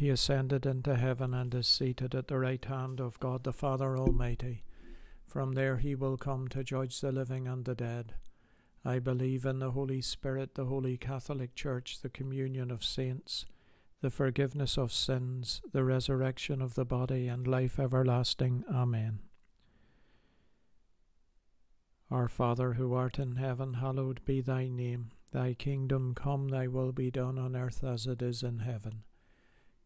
He ascended into heaven and is seated at the right hand of God the Father Almighty. From there he will come to judge the living and the dead. I believe in the Holy Spirit, the Holy Catholic Church, the communion of saints, the forgiveness of sins, the resurrection of the body, and life everlasting. Amen. Our Father who art in heaven, hallowed be thy name. Thy kingdom come, thy will be done on earth as it is in heaven.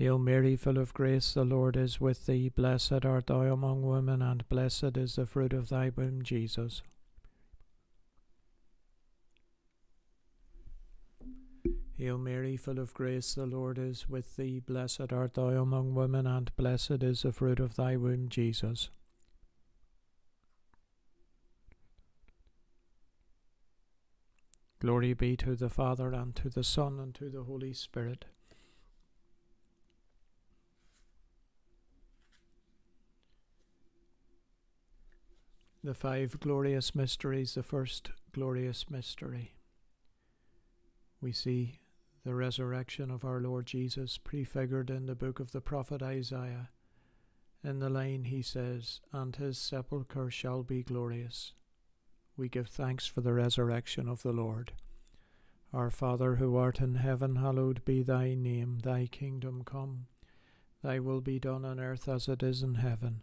Hail Mary, full of grace, the Lord is with thee. Blessed art thou among women, and blessed is the fruit of thy womb, Jesus. Hail Mary, full of grace, the Lord is with thee. Blessed art thou among women, and blessed is the fruit of thy womb, Jesus. Glory be to the Father, and to the Son, and to the Holy Spirit The five glorious mysteries, the first glorious mystery. We see the resurrection of our Lord Jesus prefigured in the book of the prophet Isaiah. In the line he says, And his sepulchre shall be glorious. We give thanks for the resurrection of the Lord. Our Father who art in heaven, hallowed be thy name, thy kingdom come. Thy will be done on earth as it is in heaven.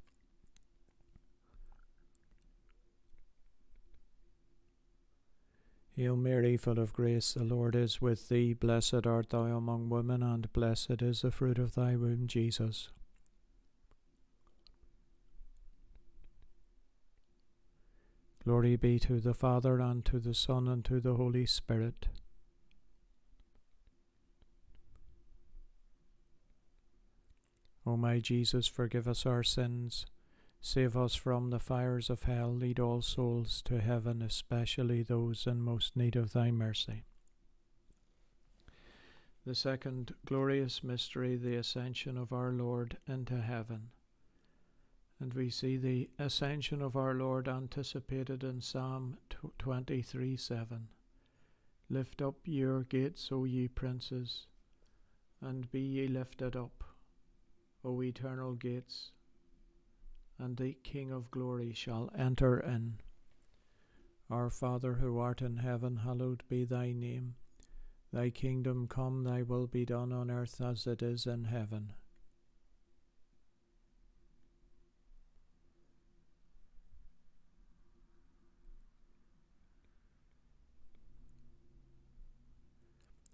Hail Mary, full of grace, the Lord is with thee. Blessed art thou among women, and blessed is the fruit of thy womb, Jesus. Glory be to the Father, and to the Son, and to the Holy Spirit. O my Jesus, forgive us our sins, save us from the fires of hell, lead all souls to heaven, especially those in most need of thy mercy. The second glorious mystery, the ascension of our Lord into heaven. And we see the ascension of our Lord anticipated in Psalm 23 7. Lift up your gates, O ye princes, and be ye lifted up O eternal gates, and the King of glory shall enter in. Our Father who art in heaven, hallowed be thy name. Thy kingdom come, thy will be done on earth as it is in heaven.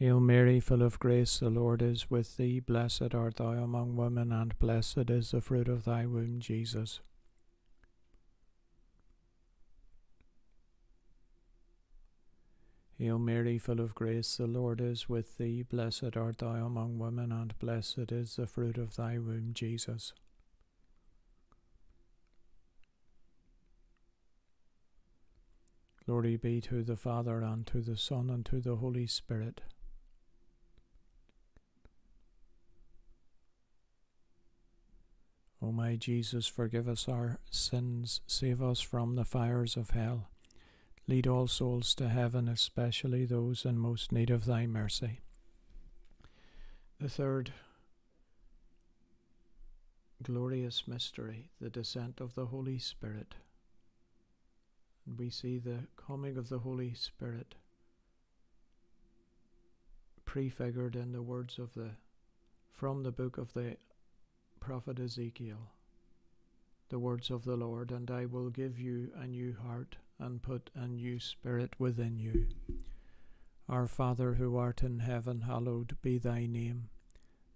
Hail Mary, full of grace, the Lord is with thee. Blessed art thou among women, and blessed is the fruit of thy womb, Jesus. Hail Mary, full of grace, the Lord is with thee. Blessed art thou among women, and blessed is the fruit of thy womb, Jesus. Glory be to the Father, and to the Son, and to the Holy Spirit O my Jesus, forgive us our sins, save us from the fires of hell. Lead all souls to heaven, especially those in most need of thy mercy. The third glorious mystery, the descent of the Holy Spirit. We see the coming of the Holy Spirit prefigured in the words of the from the book of the prophet Ezekiel the words of the Lord, and I will give you a new heart and put a new spirit within you. Our Father who art in heaven, hallowed be thy name.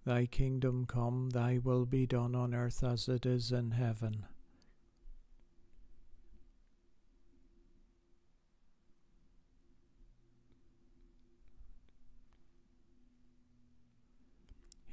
Thy kingdom come, thy will be done on earth as it is in heaven.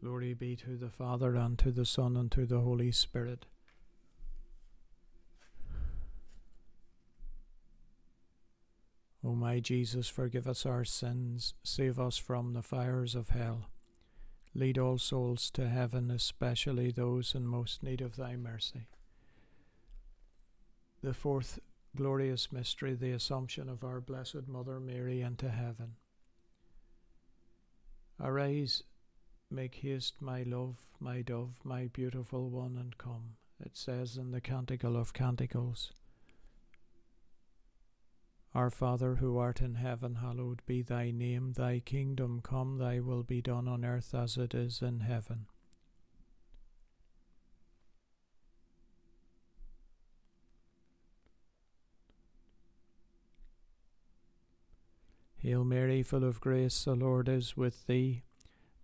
Glory be to the Father, and to the Son, and to the Holy Spirit. O my Jesus, forgive us our sins, save us from the fires of hell Lead all souls to heaven, especially those in most need of thy mercy. The fourth glorious mystery, the Assumption of our Blessed Mother Mary into heaven. Arise, make haste, my love, my dove, my beautiful one, and come. It says in the Canticle of Canticles. Our Father who art in heaven, hallowed be thy name. Thy kingdom come, thy will be done on earth as it is in heaven. Hail Mary, full of grace, the Lord is with thee.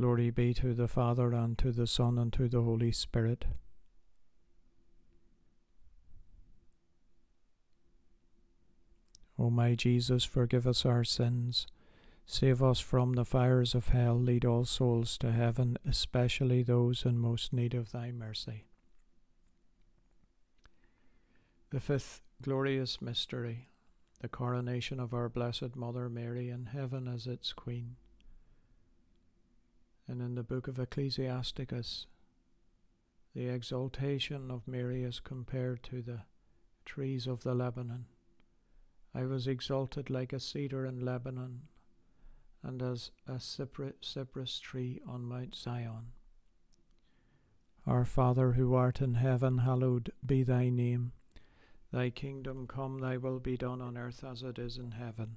Glory be to the Father, and to the Son, and to the Holy Spirit. O my Jesus, forgive us our sins Save us from the fires of hell, lead all souls to heaven, especially those in most need of thy mercy. The fifth glorious mystery, the coronation of our Blessed Mother Mary in heaven as its Queen. And in the book of Ecclesiasticus, the exaltation of Mary is compared to the trees of the Lebanon. I was exalted like a cedar in Lebanon, and as a cypress tree on Mount Zion. Our Father who art in heaven, hallowed be thy name. Thy kingdom come, thy will be done on earth as it is in heaven.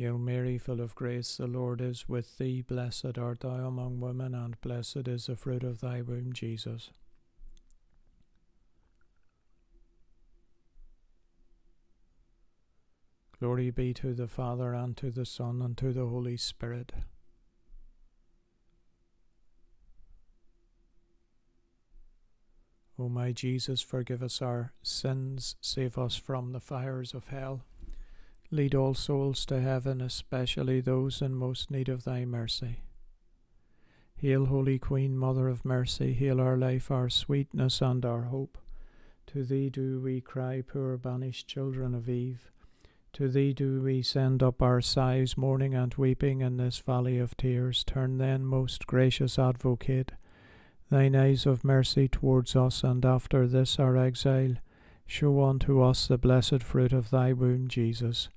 Hail Mary, full of grace, the Lord is with thee. Blessed art thou among women, and blessed is the fruit of thy womb, Jesus. Glory be to the Father, and to the Son, and to the Holy Spirit. O my Jesus, forgive us our sins, save us from the fires of hell. Lead all souls to heaven, especially those in most need of thy mercy. Hail, Holy Queen, Mother of Mercy, hail our life, our sweetness, and our hope. To thee do we cry, poor banished children of Eve. To thee do we send up our sighs, mourning and weeping in this valley of tears. Turn then, most gracious Advocate, thine eyes of mercy towards us, and after this our exile, show unto us the blessed fruit of thy womb, Jesus.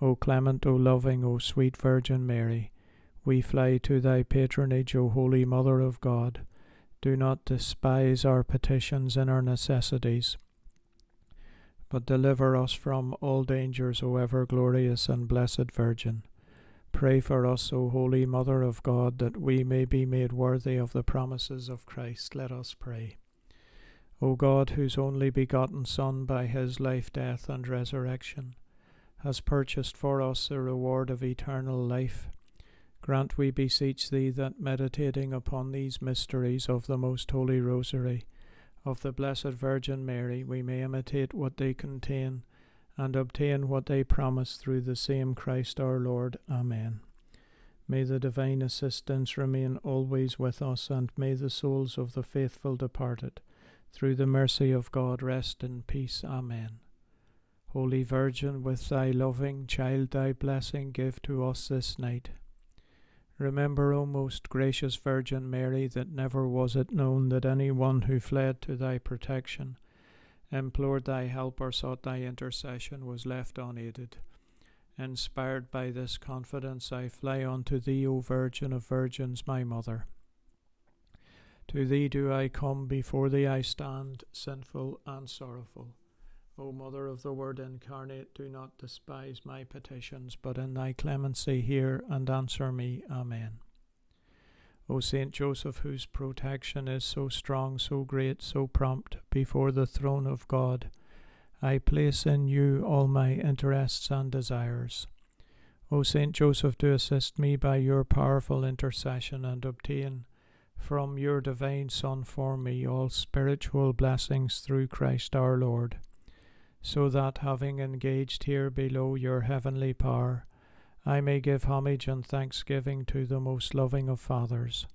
O clement, O loving, O sweet Virgin Mary, we fly to thy patronage, O Holy Mother of God. Do not despise our petitions and our necessities, but deliver us from all dangers, O ever glorious and blessed Virgin. Pray for us, O Holy Mother of God, that we may be made worthy of the promises of Christ. Let us pray. O God, whose only begotten Son, by his life, death, and resurrection, has purchased for us the reward of eternal life. Grant, we beseech thee, that meditating upon these mysteries of the most holy Rosary of the Blessed Virgin Mary, we may imitate what they contain and obtain what they promise through the same Christ our Lord. Amen. May the divine assistance remain always with us, and may the souls of the faithful departed, through the mercy of God, rest in peace. Amen. Holy Virgin, with thy loving child, thy blessing give to us this night. Remember, O most gracious Virgin Mary, that never was it known that any one who fled to thy protection, implored thy help, or sought thy intercession was left unaided. Inspired by this confidence, I fly unto thee, O Virgin of Virgins, my Mother. To thee do I come, before thee I stand, sinful and sorrowful. O Mother of the Word incarnate, do not despise my petitions, but in thy clemency hear and answer me. Amen. O Saint Joseph, whose protection is so strong, so great, so prompt, before the throne of God, I place in you all my interests and desires. O Saint Joseph, do assist me by your powerful intercession and obtain from your divine Son for me all spiritual blessings through Christ our Lord, so that having engaged here below your heavenly power, I may give homage and thanksgiving to the most loving of fathers.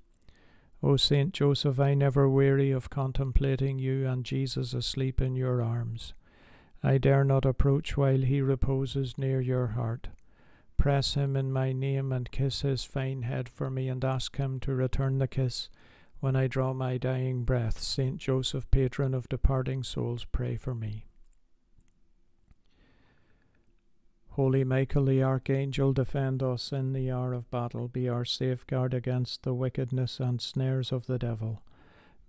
O Saint Joseph, I never weary of contemplating you and Jesus asleep in your arms. I dare not approach while he reposes near your heart. Press him in my name and kiss his fine head for me, and ask him to return the kiss when I draw my dying breath. Saint Joseph, patron of departing souls, pray for me. Holy Michael the Archangel, defend us in the hour of battle, be our safeguard against the wickedness and snares of the devil.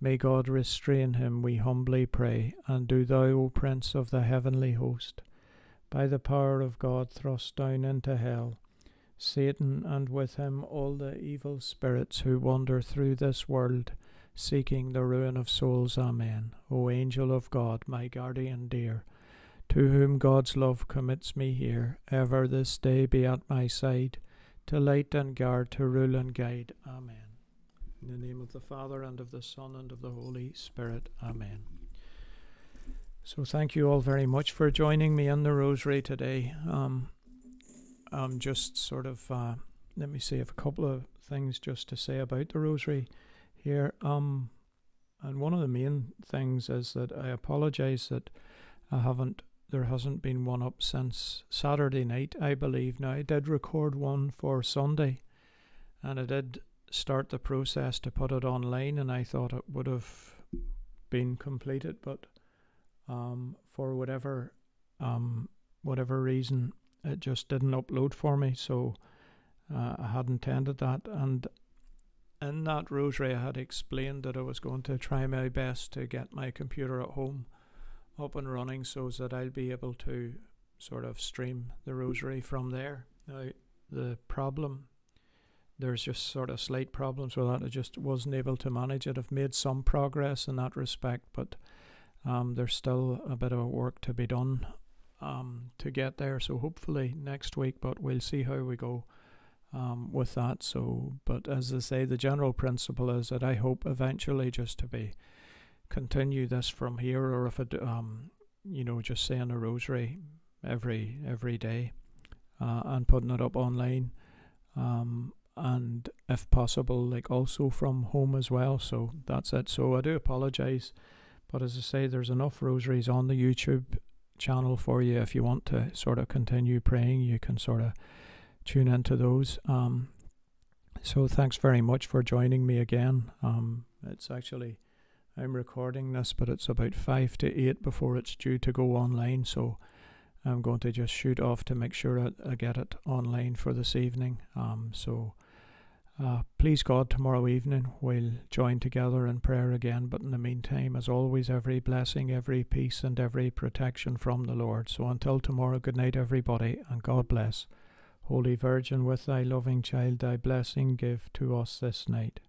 May God restrain him, we humbly pray, and do thou, O Prince of the heavenly host, by the power of God thrust down into hell Satan and with him all the evil spirits who wander through this world, seeking the ruin of souls. Amen. O angel of God, my guardian dear, to whom God's love commits me here, ever this day be at my side, to light and guard, to rule and guide. Amen. In the name of the Father, and of the Son, and of the Holy Spirit. Amen. So, thank you all very much for joining me in the Rosary today. Um, I'm just sort of, uh, let me have a couple of things just to say about the Rosary here. Um, and one of the main things is that I apologize that I haven't, there hasn't been one up since Saturday night, I believe. Now, I did record one for Sunday, and I did start the process to put it online, and I thought it would have been completed, but um, for whatever um, whatever reason, it just didn't upload for me. So uh, I had intended that, and in that rosary, I had explained that I was going to try my best to get my computer at home up and running, so that I'll be able to sort of stream the rosary from there. Now, the problem there's just sort of slight problems with that. I just wasn't able to manage it. I've made some progress in that respect, but um, there's still a bit of work to be done um, to get there. So hopefully next week, but we'll see how we go um, with that. So, but as I say, the general principle is that I hope eventually just to be continue this from here, or if it, um, you know, just saying a rosary every every day uh, and putting it up online. Um, and if possible, like also from home as well. So that's it. So I do apologize, but as I say, there's enough rosaries on the YouTube channel for you if you want to sort of continue praying. You can sort of tune into those. Um, so thanks very much for joining me again. Um, it's actually I'm recording this, but it's about five to eight before it's due to go online. So I'm going to just shoot off to make sure I, I get it online for this evening. Um, so uh, please God, tomorrow evening we'll join together in prayer again. But in the meantime, as always, every blessing, every peace, and every protection from the Lord. So until tomorrow, good night, everybody, and God bless. Holy Virgin, with thy loving child, thy blessing give to us this night.